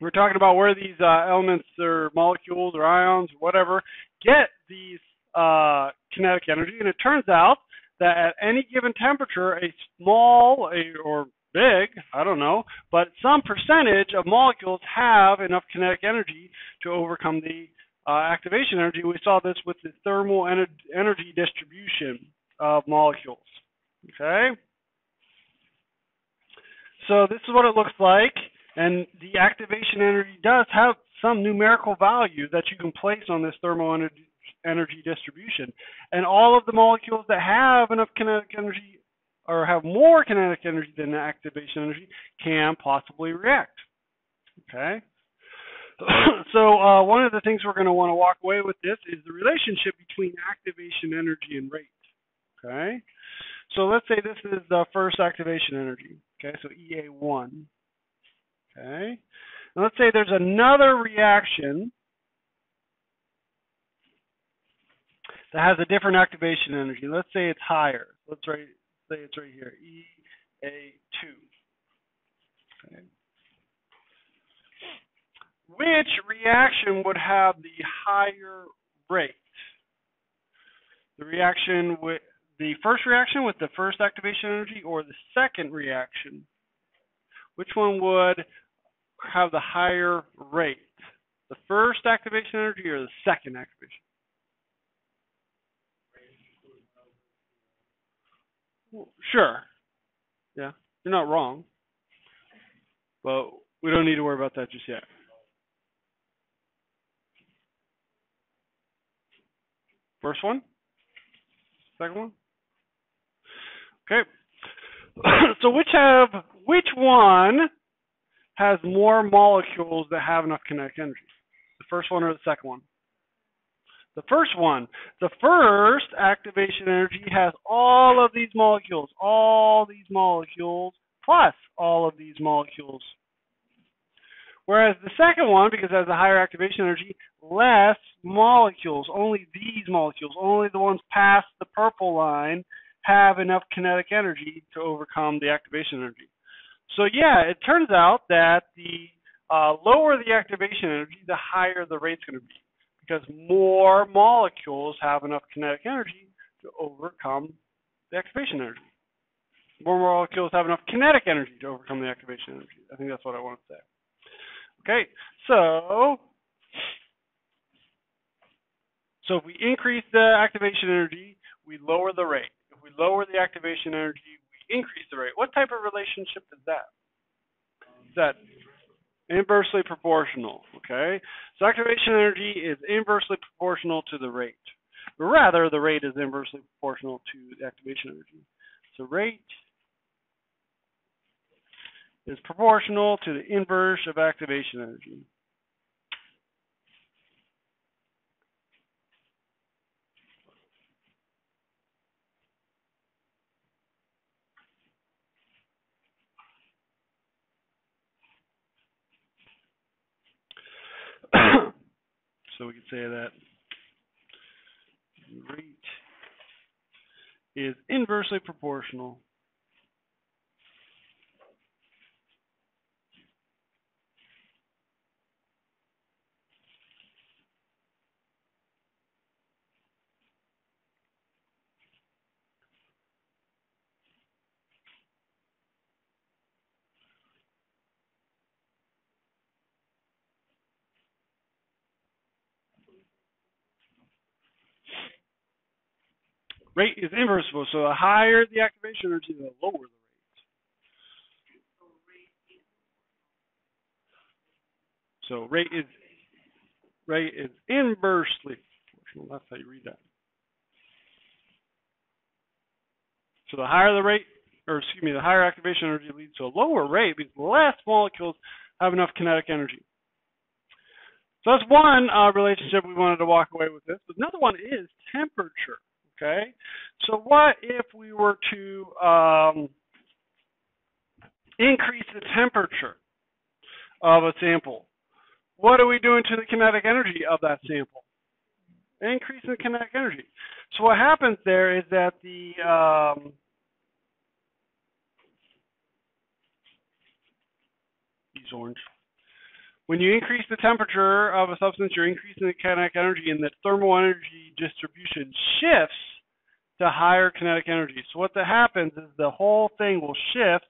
we're talking about where these uh, elements or molecules or ions or whatever get these uh, kinetic energy, and it turns out that at any given temperature, a small a, or big, I don't know, but some percentage of molecules have enough kinetic energy to overcome the uh, activation energy. We saw this with the thermal ener- energy distribution of molecules. Okay? So this is what it looks like, and the activation energy does have some numerical value that you can place on this thermal energy, energy distribution. And all of the molecules that have enough kinetic energy or have more kinetic energy than the activation energy can possibly react. Okay? so uh, one of the things we're going to want to walk away with this is the relationship between activation energy and rate. Okay? So let's say this is the first activation energy. Okay, so EA1. Okay. And let's say there's another reaction that has a different activation energy. Let's say it's higher. Let's write, say it's right here, EA2. Okay. Which reaction would have the higher rate? The reaction with the first reaction with the first activation energy or the second reaction? Which one would have the higher rate? The first activation energy or the second activation? sure. Yeah, you're not wrong. But we don't need to worry about that just yet. First one? Second one? Okay. so which have which one has more molecules that have enough kinetic energy? The first one or the second one? The first one. The first activation energy has all of these molecules, all these molecules, plus all of these molecules. Whereas the second one, because it has a higher activation energy, less molecules, only these molecules, only the ones past the purple line have enough kinetic energy to overcome the activation energy. So yeah, it turns out that the uh, lower the activation energy, the higher the rate's going to be because more molecules have enough kinetic energy to overcome the activation energy. More molecules have enough kinetic energy to overcome the activation energy. I think that's what I want to say. Okay, so so if we increase the activation energy, we lower the rate If we lower the activation energy, increase the rate. What type of relationship is that? Is that inversely proportional, okay? So activation energy is inversely proportional to the rate. Rather, the rate is inversely proportional to the activation energy. So rate is proportional to the inverse of activation energy. So we could say that. Rate is inversely proportional Rate is inversible, so the higher the activation energy, the lower the rate. So rate is rate is inversely proportional. That's how you read that. So the higher the rate, or excuse me, the higher activation energy leads to a lower rate because less molecules have enough kinetic energy. So that's one uh, relationship we wanted to walk away with this. But another one is temperature. Okay, so what if we were to um, increase the temperature of a sample? What are we doing to the kinetic energy of that sample? Increasing the kinetic energy. So what happens there is that the um, orange. when you increase the temperature of a substance, you're increasing the kinetic energy, and the thermal energy distribution shifts to higher kinetic energy. So what that happens is the whole thing will shift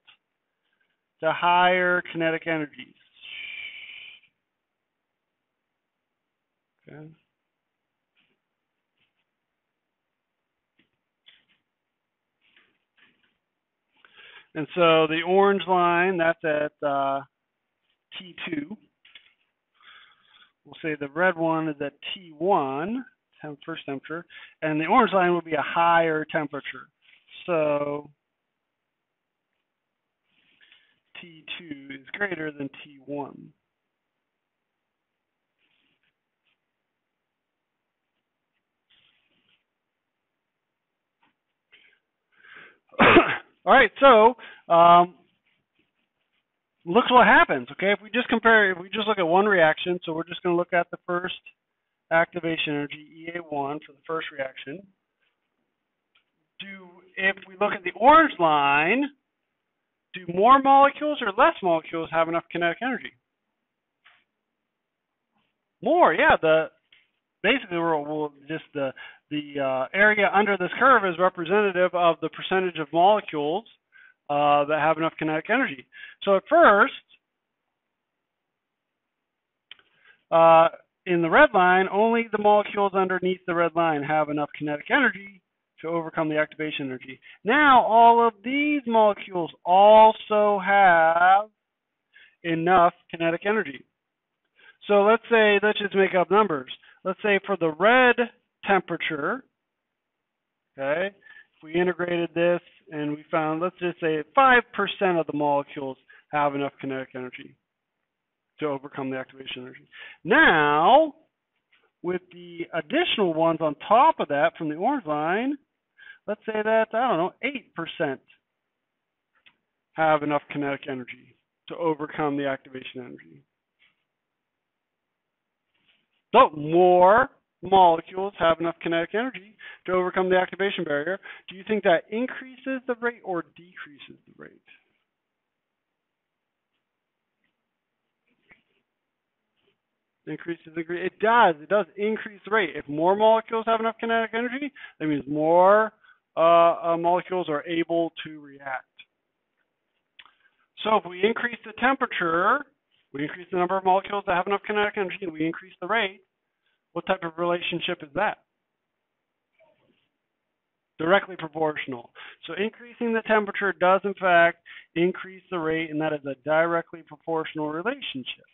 to higher kinetic energies. Okay. And so the orange line, that's at uh, T2. We'll say the red one is at T1, first temperature, and the orange line will be a higher temperature. So T2 is greater than T1. All right, so um, look what happens. Okay, if we just compare, if we just look at one reaction, so we're just going to look at the first activation energy EA1 for the first reaction. Do if we look at the orange line, do more molecules or less molecules have enough kinetic energy? More, yeah. The basically we're, we'll just the the uh, area under this curve is representative of the percentage of molecules uh, that have enough kinetic energy. So at first, uh, in the red line, only the molecules underneath the red line have enough kinetic energy to overcome the activation energy. Now all of these molecules also have enough kinetic energy. So let's say, let's just make up numbers. Let's say for the red temperature, okay, if we integrated this and we found, let's just say 5% of the molecules have enough kinetic energy to overcome the activation energy. Now, with the additional ones on top of that from the orange line, let's say that, I don't know, 8% have enough kinetic energy to overcome the activation energy. So more molecules have enough kinetic energy to overcome the activation barrier. Do you think that increases the rate or decreases the rate? Increases the. It does. It does increase the rate. If more molecules have enough kinetic energy, that means more uh, uh, molecules are able to react. So if we increase the temperature, we increase the number of molecules that have enough kinetic energy, and we increase the rate, what type of relationship is that? Directly proportional. So increasing the temperature does in fact increase the rate, and that is a directly proportional relationship.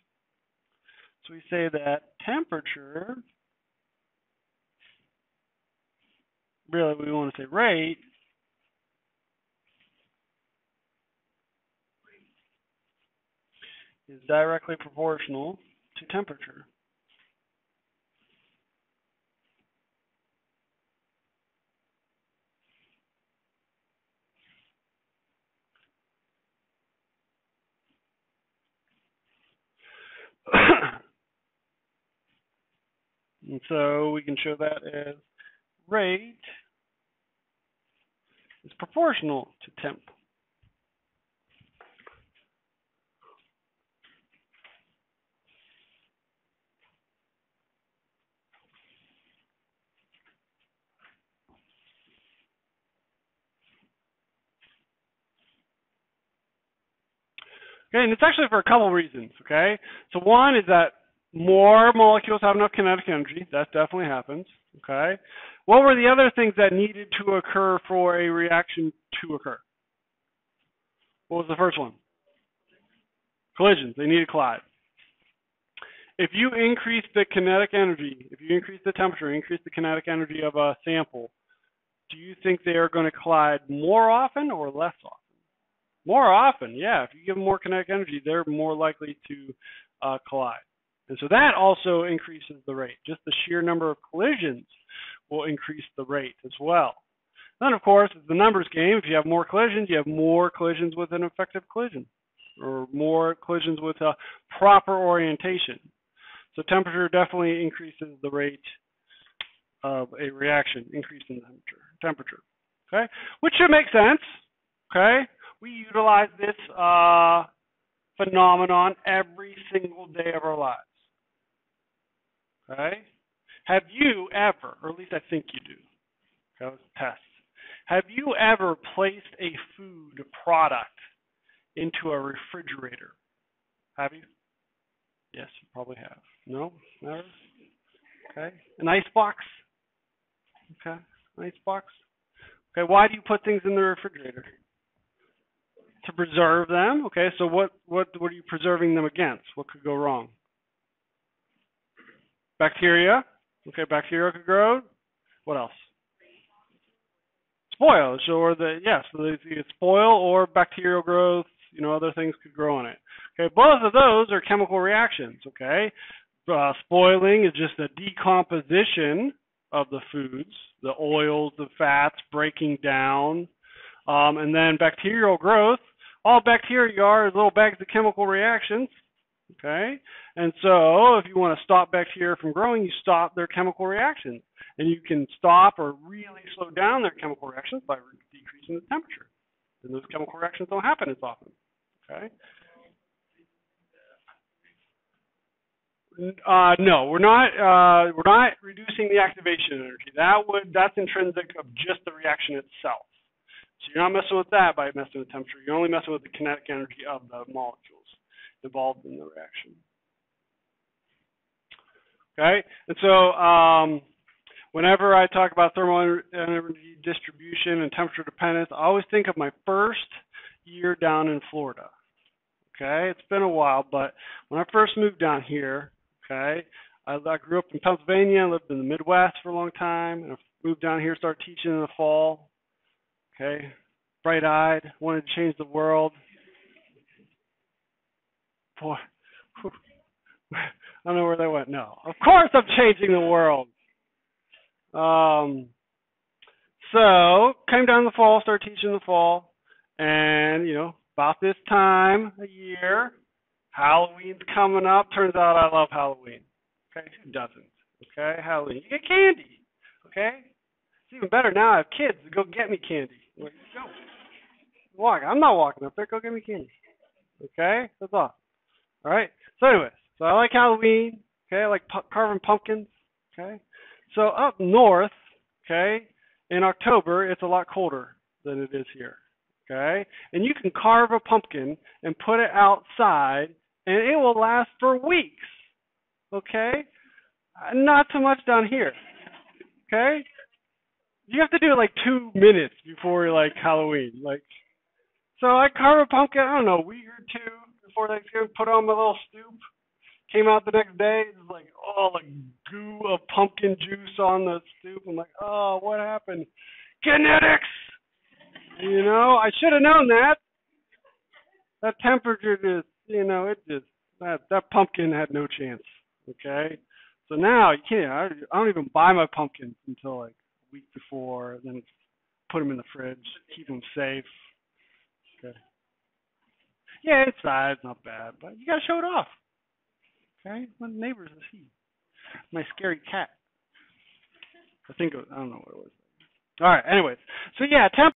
So we say that temperature really we want to say rate is directly proportional to temperature. And so we can show that as rate is proportional to temp. Okay, and it's actually for a couple reasons, okay? So one is that more molecules have enough kinetic energy. That definitely happens, okay? What were the other things that needed to occur for a reaction to occur? What was the first one? Collisions. They need to collide. If you increase the kinetic energy, if you increase the temperature, increase the kinetic energy of a sample, do you think they are going to collide more often or less often? More often, yeah. If you give them more kinetic energy, they're more likely to uh, collide. And so that also increases the rate. Just the sheer number of collisions will increase the rate as well. Then, of course, it's the numbers game. If you have more collisions, you have more collisions with an effective collision, or more collisions with a proper orientation. So temperature definitely increases the rate of a reaction, increase in temperature. Temperature, okay, which should make sense. Okay, we utilize this uh, phenomenon every single day of our lives. Okay? Have you ever, or at least I think you do, okay, let's test. Have you ever placed a food product into a refrigerator? Have you? Yes, you probably have. No? Never? Okay. An ice box? Okay. An ice box? Okay, why do you put things in the refrigerator? To preserve them. Okay, so what what what are you preserving them against? What could go wrong? Bacteria. Okay, bacteria could grow. What else? Spoil. So or the yes, so they could spoil or bacterial growth. You know, other things could grow on it. Okay, both of those are chemical reactions. Okay, uh, spoiling is just a decomposition of the foods, the oils, the fats breaking down, um, and then bacterial growth. All bacteria are little bags of chemical reactions. Okay, and so if you want to stop bacteria from growing, you stop their chemical reactions, and you can stop or really slow down their chemical reactions by decreasing the temperature. And those chemical reactions don't happen as often. Okay. Uh, no, we're not. Uh, we're not reducing the activation energy. That would that's intrinsic of just the reaction itself. So you're not messing with that by messing with temperature. You're only messing with the kinetic energy of the molecules involved in the reaction. Okay, and so um, whenever I talk about thermal energy distribution and temperature dependence, I always think of my first year down in Florida. Okay, it's been a while, but when I first moved down here, Okay, I, I grew up in Pennsylvania, lived in the Midwest for a long time, and I moved down here, started teaching in the fall. Okay, bright-eyed, wanted to change the world. Boy, I don't know where they went. No, of course I'm changing the world. Um, so came down in the fall, started teaching in the fall, and you know about this time a year, Halloween's coming up. Turns out I love Halloween. Okay, who doesn't? Okay, Halloween. You get candy. Okay, it's even better now. I have kids. Go get me candy. Like, go walk. I'm not walking up there. Go get me candy. Okay, that's all. All right. So, anyways, so I like Halloween. Okay, I like pu- carving pumpkins. Okay, so up north, okay, in October it's a lot colder than it is here. Okay, and you can carve a pumpkin and put it outside and it will last for weeks. Okay? Uh, not so much down here. Okay? You have to do it like two minutes before like Halloween. Like so I carve a pumpkin, I don't know, week or two before Thanksgiving, put on my little stoop. Came out the next day, it was like all the goo of pumpkin juice on the stoop. I'm like, oh, what happened? Kinetics! You know, I should have known that. That temperature just you know, it just that that pumpkin had no chance. Okay, so now you can't. I, I don't even buy my pumpkins until like a week before, then put them in the fridge, keep them safe. Yeah, it's it's not bad, but you gotta show it off. Okay, my neighbors will see. My scary cat. I think it was, I don't know what it was. All right. Anyways, so yeah, temp